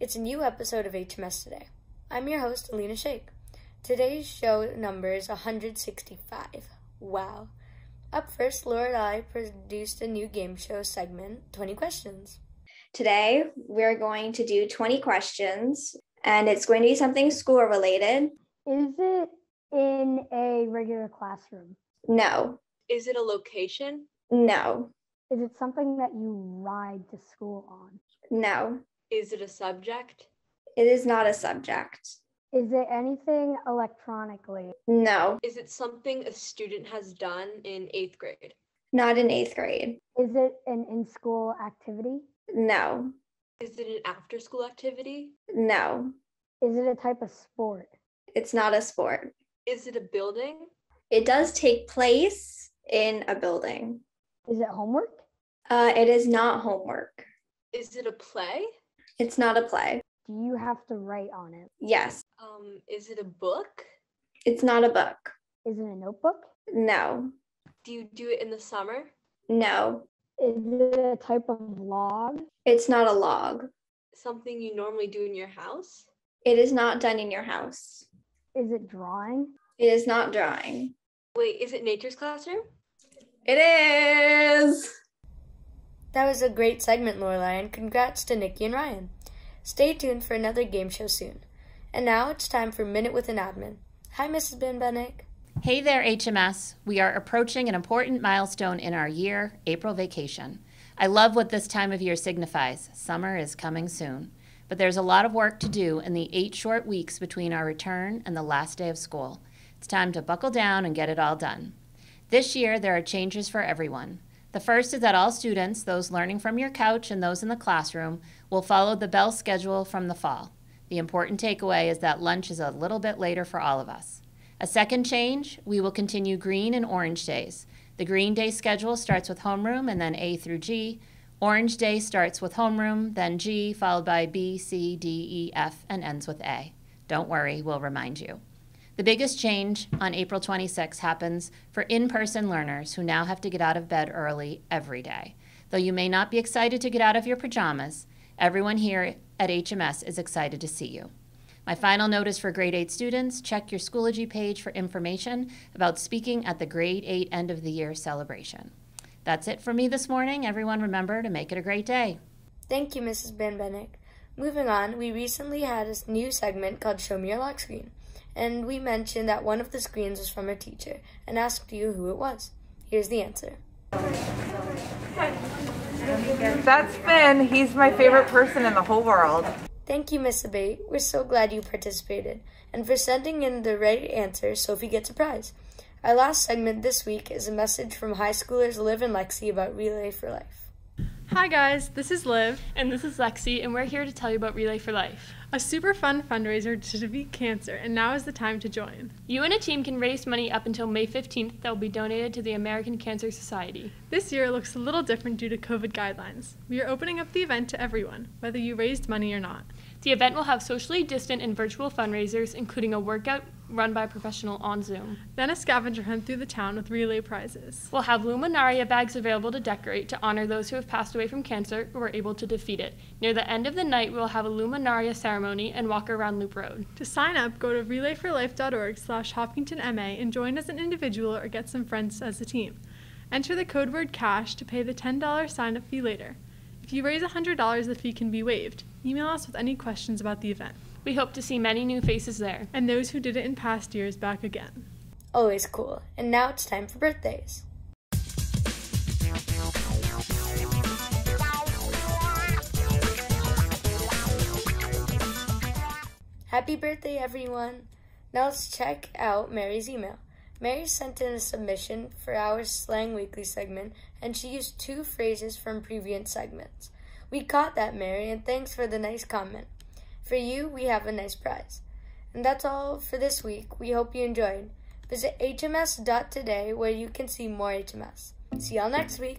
It's a new episode of HMS Today. I'm your host, Alina Sheikh. Today's show number is 165. Wow. Up first, Laura and I produced a new game show segment, 20 Questions. Today, we're going to do 20 questions, and it's going to be something school related. Is it in a regular classroom? No, Is it a location? no, Is it something that you ride to school on? no. Is it a subject? It is not a subject. Is it anything electronically? No, Is it something a student has done in eighth grade? not in eighth grade. Is it an in school activity? No, Is it an after school activity? no. Is it a type of sport? It's not a sport. Is it a building? It does take place in a building. Is it homework? Uh, it is not homework. Is it a play? It's not a play. Do you have to write on it? Yes, Um, is it a book? it's not a book. Is it a notebook? No, Do you do it in the summer? no. Is it a type of log? It's not a log. Something you normally do in your house? It is not done in your house. Is it drawing? It is not drawing. Wait, is it nature's classroom? It is. That was a great segment, Lorelai, and congrats to Nikki and Ryan. Stay tuned for another game show soon. And now it's time for Minute with an Admin. Hi, Mrs. Ben Bennick. Hey there, HMS. We are approaching an important milestone in our year, April vacation. I love what this time of year signifies. Summer is coming soon. But there's a lot of work to do in the eight short weeks between our return and the last day of school. It's time to buckle down and get it all done. This year, there are changes for everyone. The first is that all students, those learning from your couch and those in the classroom, will follow the bell schedule from the fall. The important takeaway is that lunch is a little bit later for all of us. A second change, we will continue green and orange days. The green day schedule starts with homeroom and then A through G. Orange day starts with homeroom, then G, followed by B, C, D, E, F, and ends with A. Don't worry, we'll remind you. The biggest change on April 26 happens for in person learners who now have to get out of bed early every day. Though you may not be excited to get out of your pajamas, everyone here at HMS is excited to see you. My final note is for grade 8 students check your Schoology page for information about speaking at the grade 8 end of the year celebration. That's it for me this morning. Everyone remember to make it a great day. Thank you, Mrs. Ben Bennick. Moving on, we recently had a new segment called Show Me Your Lock Screen, and we mentioned that one of the screens was from a teacher and asked you who it was. Here's the answer. That's Finn. He's my favorite person in the whole world. Thank you, Miss Abate. We're so glad you participated. And for sending in the right answer, Sophie gets a prize. Our last segment this week is a message from high schoolers Liv and Lexi about Relay for Life. Hi guys, this is Liv, And this is Lexi, and we're here to tell you about Relay for Life. a super fun fundraiser to defeat cancer, and now is the time to join. You and a team can raise money up until May 15th that will be donated to the American Cancer Society. This year looks a little different due to COVID guidelines. We are opening up the event to everyone, whether you raised money or not. The event will have socially distant and virtual fundraisers, including a workout run by a professional on Zoom. Then a scavenger hunt through the town with relay prizes. We'll have Luminaria bags available to decorate to honor those who have passed away from cancer or were able to defeat it. Near the end of the night, we'll have a Luminaria ceremony and walk around Loop Road. To sign up, go to relayforlife.org slash hopkintonma and join as an individual or get some friends as a team. Enter the code word CASH to pay the $10 sign-up fee later. If you raise $100, the fee can be waived. Email us with any questions about the event. We hope to see many new faces there. And those who did it in past years back again. Always cool. And now it's time for birthdays. Happy birthday, everyone! Now let's check out Mary's email. Mary sent in a submission for our Slang Weekly segment, and she used two phrases from previous segments. We caught that, Mary, and thanks for the nice comment. For you, we have a nice prize. And that's all for this week. We hope you enjoyed. Visit hms.today where you can see more HMS. See y'all next week.